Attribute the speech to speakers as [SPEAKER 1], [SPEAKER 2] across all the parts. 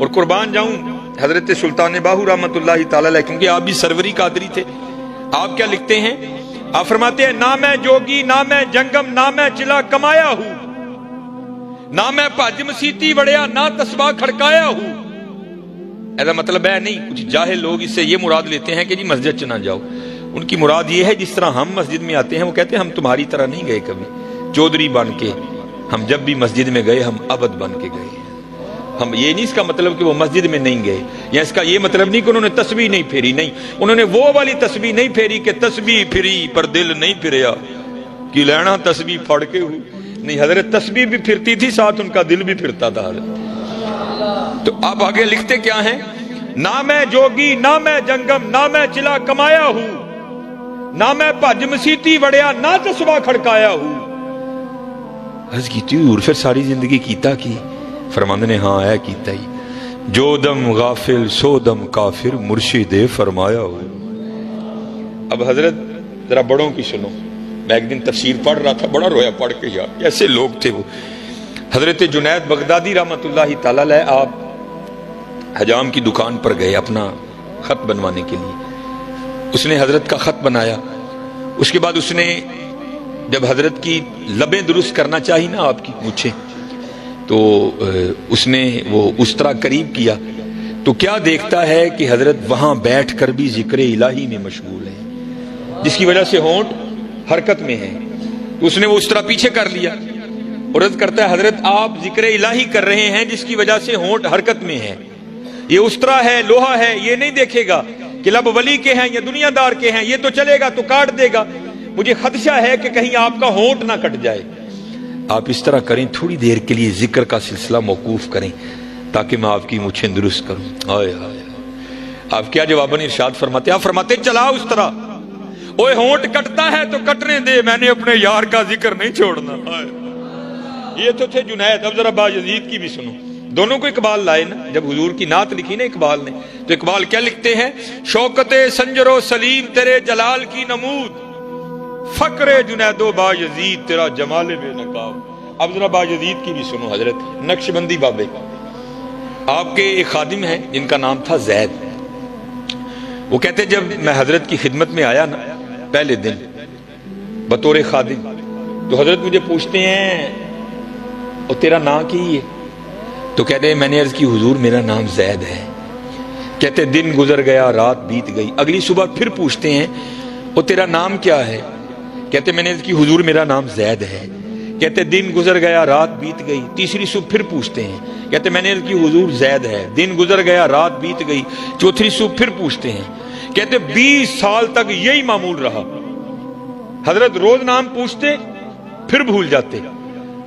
[SPEAKER 1] और कुर्बान जाऊँ, हज़रत सुल्तान बाहू रहमत क्योंकि आप भी सरवरी कादरी थे। आप क्या लिखते हैं? आप फरमाते हैं, ना मैं जोगी, ना मैं जंगम, ना मैं चिला कमाया हूँ। ना मैं भज मसीती वड़िया ना तस्बा खड़काया हूँ। ऐसा मतलब है नहीं, कुछ जाहे लोग इससे ये मुराद लेते हैं कि जी मस्जिद च ना जाओ। उनकी मुराद ये है, जिस तरह हम मस्जिद में आते हैं, वो कहते हैं, हम तुम्हारी तरह नहीं गए कभी। चौधरी बन के, हम जब भी मस्जिद में गए, हम अबद बन के गए हम ये नहीं, इसका मतलब कि वो मस्जिद में नहीं गए। या इसका ये मतलब नहीं कि उन्होंने तस्वीर नहीं फेरी, नहीं। उन्होंने वो वाली तस्वीर नहीं फेरी कि तस्वीर फिरी, पर दिल नहीं फिर कि लेना तस्वीर फड़ के हुई। नहीं, हज़रत तस्वीर भी फिरती थी, साथ उनका दिल भी फिरता था तो आप आगे लिखते क्या है? ना मैं जोगी, ना मैं जंगम, ना मैं चिला कमाया हूँ। ना मैं भज मसीती वड़िया, ना तस्बा खड़काया हूँ। हज की फिर सारी ज़िंदगी कीता की। ने हाँ है कीता ही। जो दम गाफिल, सो दम काफिर, मुर्शिद फरमाया हो। अब हज़रत, जरा बड़ों की सुनो। मैं एक दिन तफसीर पढ़ रहा था, बड़ा रोया पढ़ के यार, कैसे लोग थे वो। हज़रत जुनैद बगदादी रहमत आप हजाम की दुकान पर गए अपना ख़त बनवाने के लिए। उसने हज़रत का ख़त बनाया। उसके बाद उसने, जब हज़रत की लबें दुरुस्त करना चाहिए ना आपकी, पूछे तो उसने वो उस तरह करीब किया। तो क्या देखता है कि हज़रत वहाँ बैठ कर भी ज़िक्र इलाही में मशगूल है, जिसकी वजह से होंठ हरकत में है। तो उसने वो उस तरह पीछे कर लिया और करता है, हज़रत, आप ज़िक्र इलाही कर रहे हैं जिसकी वजह से होंठ हरकत में है। ये उस तरह है, लोहा है, ये नहीं देखेगा कि लब वली के हैं या दुनियादार के हैं, ये तो चलेगा तो काट देगा। मुझे खदशा है कि कहीं आपका होंठ ना कट जाए। आप इस तरह करें, थोड़ी देर के लिए ज़िक्र का सिलसिला मौकूफ करें, ताकि मैं आपकी मुझे दुरुस्त करूँ। आए हाय आप क्या जवाबन इर्शाद फरमाते? आप फरमाते चला उस तरह। ओए, होंठ कटता है तो कटने दे, मैंने अपने यार का ज़िक्र नहीं छोड़ना। ये तो थे जुनैद। अब जरा बाजीद की भी सुनो। दोनों को इकबाल लाए ना, जब हुजूर की नात लिखी ना इकबाल ने। तो इकबाल क्या लिखते हैं? शौकत संजरो सलीम, तेरे जलाल की नमूद। फकरे जुनैदो बाजीद तेरा जमाल बेनकाब। अब जरा बाजीद की भी सुनो हज़रत, नक्शबंदी बाबे आपके एक खादिम है, जिनका नाम था जैद। वो कहते, जब मैं हज़रत की खिदमत में आया ना, पहले दिन, बतौर खादिम तो हज़रत मुझे पूछते हैं, और तेरा नाम की है? तो कहते मैंने अर्ज़ की, हुजूर, मेरा नाम जैद है। कहते, दिन गुजर गया, रात बीत गई। अगली सुबह फिर पूछते हैं वो तेरा नाम क्या है? कहते, मैंने की हुजूर मेरा नाम जैद है। कहते, दिन गुजर गया, रात बीत गई। तीसरी सुबह फिर पूछते हैं। कहते, मैंने की हुजूर जैद है। दिन गुजर गया, रात बीत गई। चौथी सुबह फिर पूछते हैं। कहते, बीस साल तक यही मामूल रहा। हज़रत रोज नाम पूछते, फिर भूल जाते।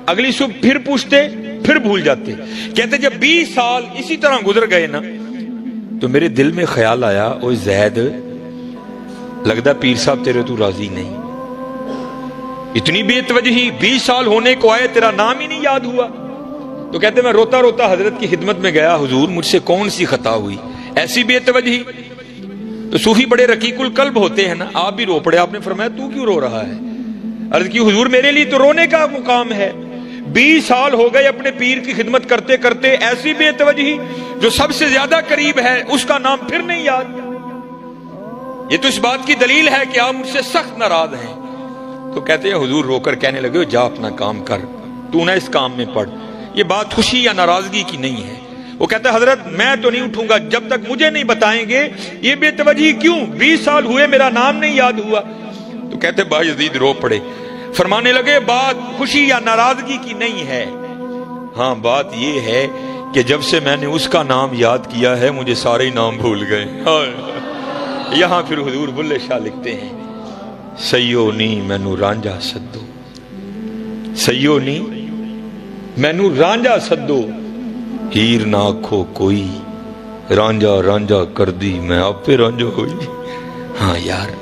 [SPEAKER 1] अगली सुबह फिर पूछते, फिर भूल जाते। कहते, जब बीस साल इसी तरह गुजर गए ना तो मेरे दिल में ख्याल आया ओ जैद लगता पीर साहब, तेरे तू राज़ी नहीं। इतनी बेतवजही बीस साल होने को आए, तेरा नाम ही नहीं याद हुआ। तो कहते, मैं रोता रोता हज़रत की खिदमत में गया, हुजूर, मुझसे कौन सी खता हुई? ऐसी बेतवजही? तो सूफी बड़े रकीकुल कल्ब होते हैं ना, आप भी रो पड़े। आपने फरमाया, तू क्यों रो रहा है? अर्ज़ की, हुजूर, मेरे लिए तो रोने का मुकाम है। बीस साल हो गए अपने पीर की खिदमत करते करते, ऐसी बेतवजही जो सबसे ज़्यादा करीब है, उसका नाम फिर नहीं याद। ये तो इस बात की दलील है कि आप मुझसे सख्त नाराज़ हैं। तो कहते हैं, हुजूर रोकर कहने लगे जा अपना काम कर, तू ना इस काम में पढ़। ये बात खुशी या नाराज़गी की नहीं है। वो कहते हज़रत, मैं तो नहीं उठूँगा, जब तक मुझे नहीं बताएँगे, ये बेतवजी क्यों? बीस साल हुए, मेरा नाम नहीं याद हुआ। तो कहते बाजीद रो पड़े। फरमाने लगे, बात खुशी या नाराज़गी की नहीं है। हाँ बात ये है कि जब से मैंने उसका नाम याद किया है, मुझे सारे नाम भूल गए। हाँ। यहाँ फिर हजूर बुल्ले शाह लिखते हैं सईयो नी मैनू रांझा सदो सईयो नी मैनू रांझा सदो हीर ना आखो कोई रांझा रांझा कर दी मैं आपे रांझा हुई हाँ यार